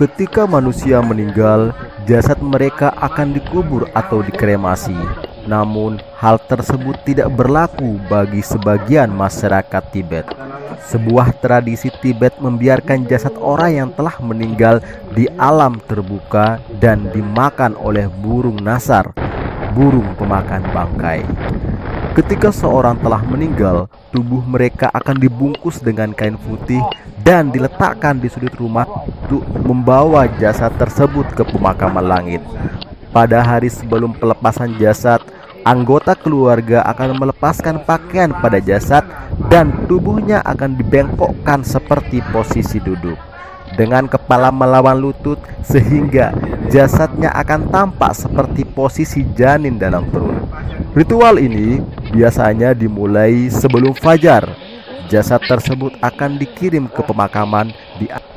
Ketika manusia meninggal, jasad mereka akan dikubur atau dikremasi. Namun, hal tersebut tidak berlaku bagi sebagian masyarakat Tibet. Sebuah tradisi Tibet membiarkan jasad orang yang telah meninggal di alam terbuka dan dimakan oleh burung nasar, burung pemakan bangkai. Ketika seorang telah meninggal, tubuh mereka akan dibungkus dengan kain putih dan diletakkan di sudut rumah untuk membawa jasad tersebut ke pemakaman langit. Pada hari sebelum pelepasan jasad, anggota keluarga akan melepaskan pakaian pada jasad dan tubuhnya akan dibengkokkan seperti posisi duduk dengan kepala melawan lutut sehingga jasadnya akan tampak seperti posisi janin dalam perut. Ritual ini biasanya dimulai sebelum fajar. Jasad tersebut akan dikirim ke pemakaman di